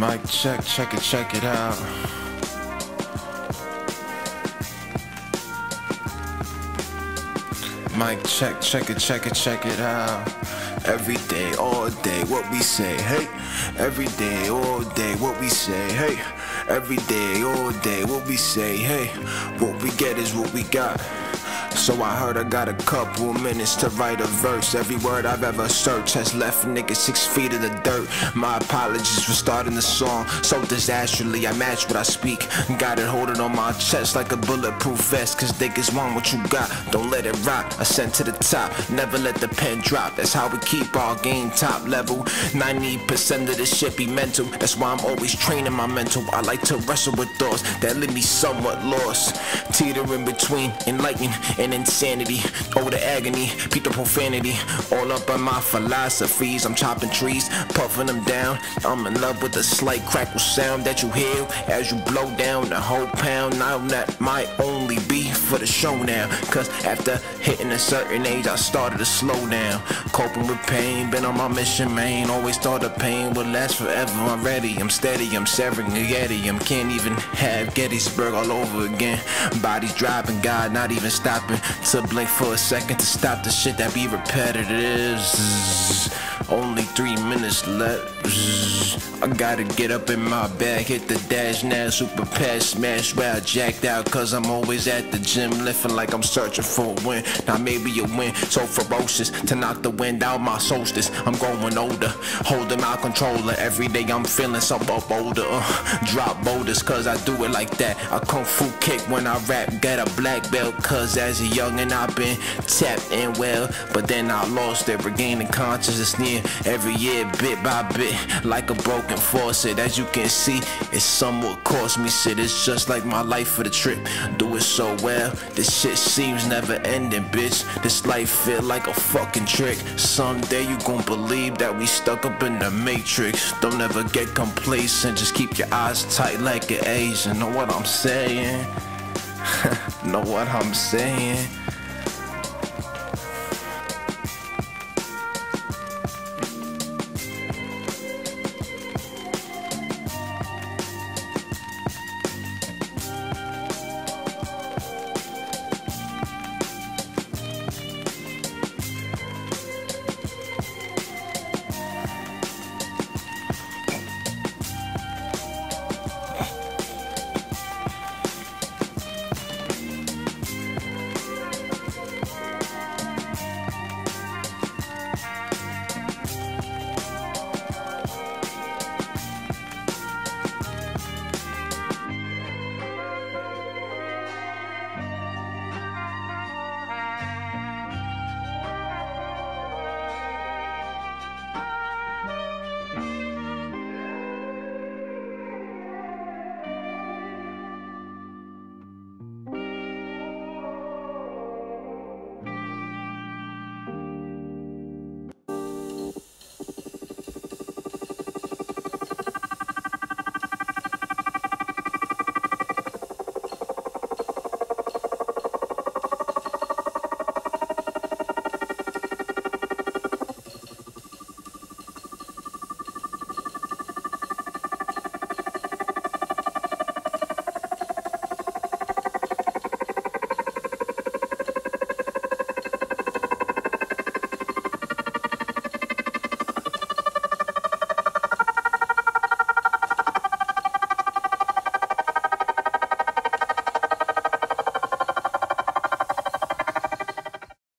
Mic check, check it, check it out. Mic check, check it, check it, check it out. Every day, all day, what we say, hey. Every day, all day, what we say, hey. Every day, all day, what we say, hey. What we get is what we got. So I heard I got a couple minutes to write a verse. Every word I've ever searched has left niggas six feet in the dirt. My apologies for starting the song so disastrously. I match what I speak. Got it holding on my chest like a bulletproof vest. Cause niggas want what you got. Don't let it rot. Ascend to the top. Never let the pen drop. That's how we keep our game top level. 90% of this shit be mental. That's why I'm always training my mental. I like to wrestle with thoughts that leave me somewhat lost. Teetering between enlightenment and insanity. Over the agony, beat the profanity. All up on my philosophies. I'm chopping trees, puffing them down. I'm in love with the slight crackle sound that you hear as you blow down the whole pound. Now that might only be for the show now. Cause after hitting a certain age, I started to slow down. Coping with pain, been on my mission, man. Always thought the pain would last forever. I'm ready, I'm steady, I'm severing a Yeti. I can't even have Gettysburg all over again. Bodies dropping, God not even stopping to blink for a second to stop the shit that be repetitive. Only three minutes left. I gotta get up in my bag, hit the dash now, super pass, smash where I jacked out. Cause I'm always at the gym, lifting like I'm searching for a win. Now maybe a win, so ferocious to knock the wind out my solstice. I'm growing older, holding my controller. Every day I'm feeling some up older. Uh, drop boulders, cause I do it like that. I kung fu kick when I rap, got a black belt. Cause as a young and I've been tapped in well, but then I lost it, regaining consciousness near every year, bit by bit, like a broken faucet. As you can see, it somewhat cost me shit. It's just like my life for the trip. Do it so well, this shit seems never ending, bitch. This life feel like a fucking trick. Someday you gon' believe that we stuck up in the matrix. Don't ever get complacent, just keep your eyes tight like an Asian. Know what I'm saying? know what I'm saying?